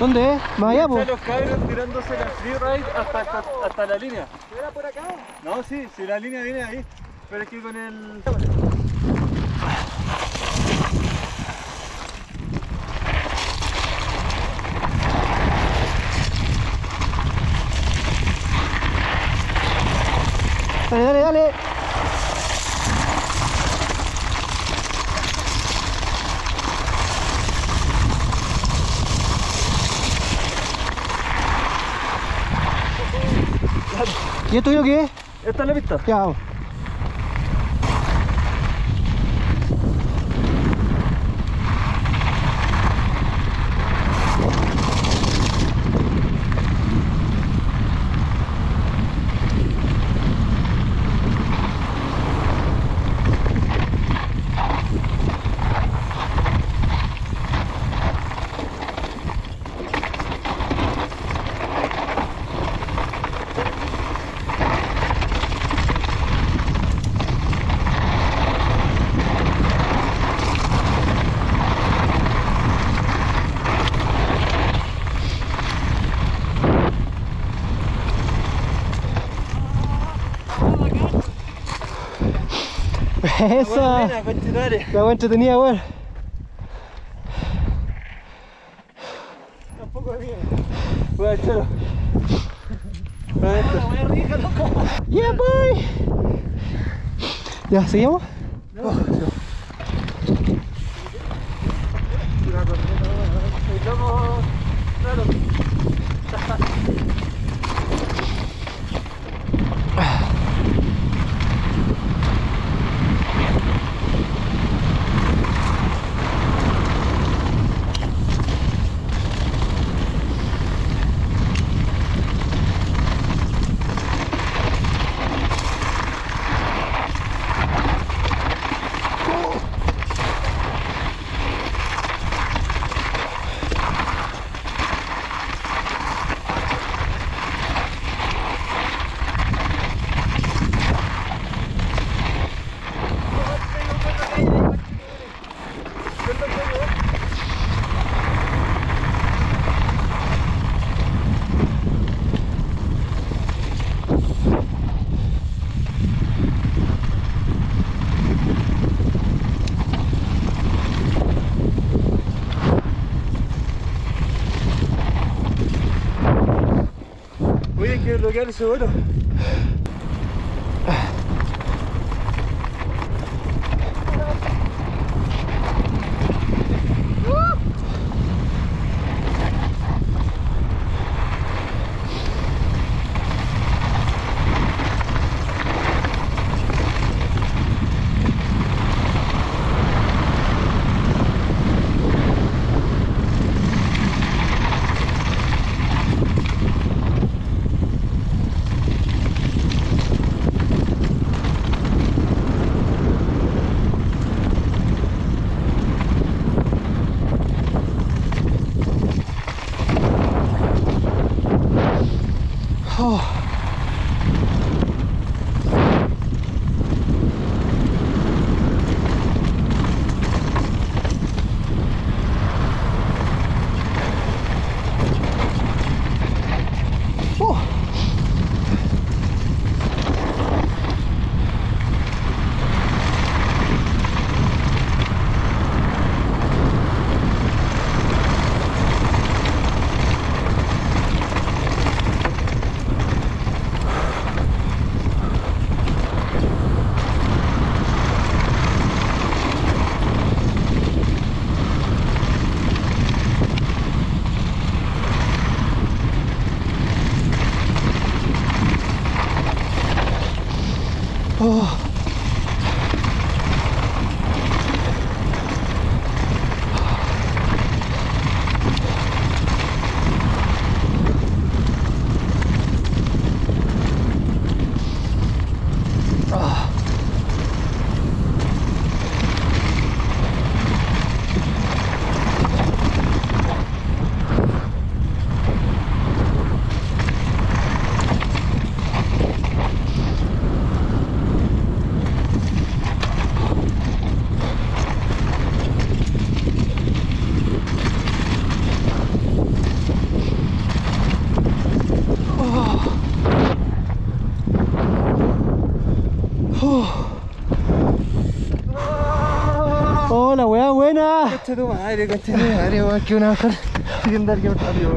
¿Dónde es? Más allá, po. Los cabros tirándose la freeride hasta, hasta, hasta la línea. ¿Era por acá? No, sí, si la línea viene ahí. Pero es que con el... ¿Y esto yo qué es? Esta es la pista. Ya, Esa. La buena entretenida, weón. Tampoco es mío. Voy a echarlo. Voy a esto. Muy rica, loco. Yeah, boy. ¿Ya seguimos? aquele lugar do olho. अच्छे तो वहाँ अरे अरे वहाँ क्यों ना कर के उठा दिया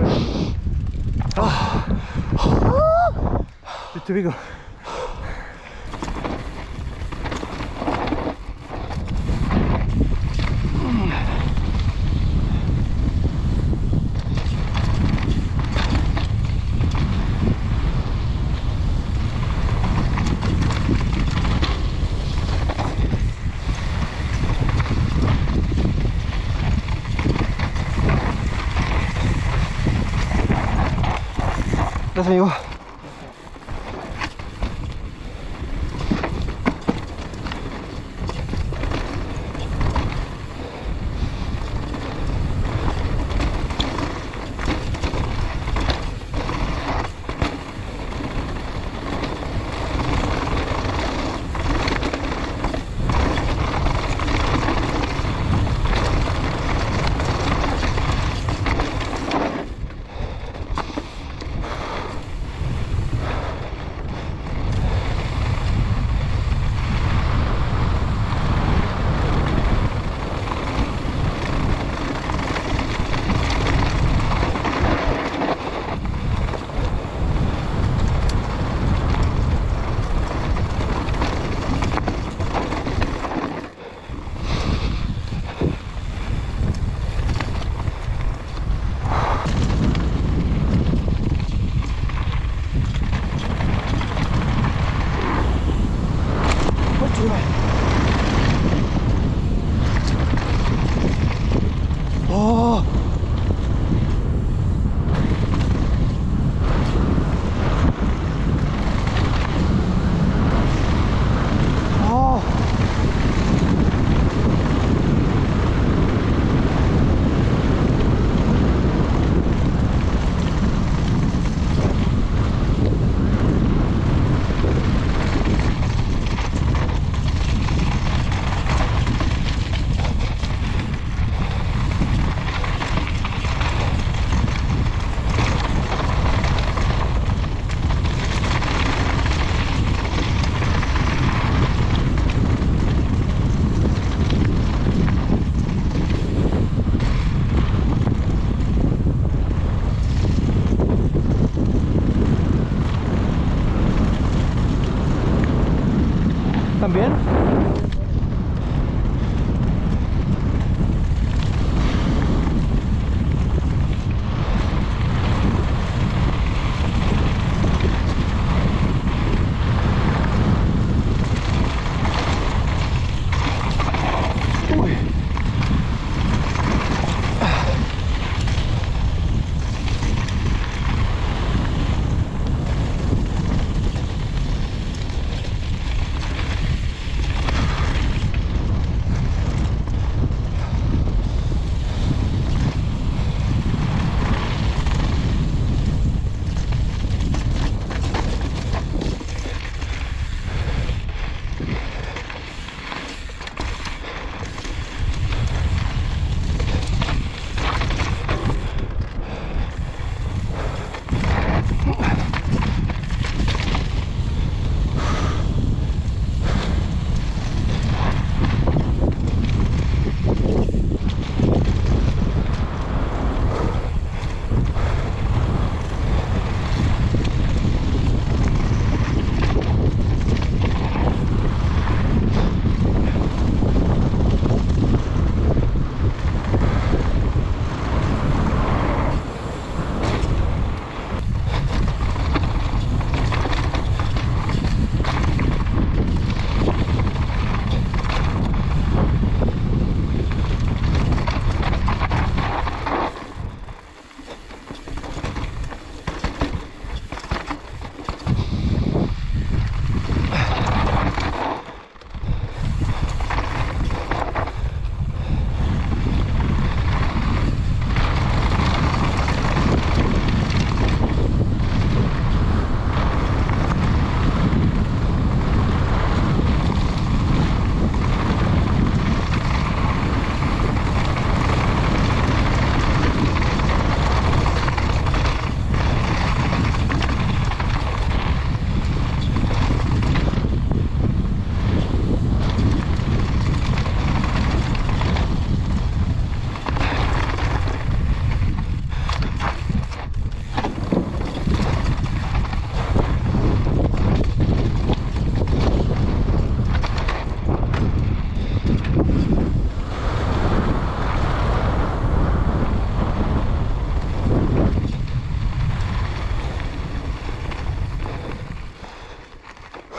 पृथ्वी 出せよ。